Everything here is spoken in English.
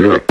Yeah.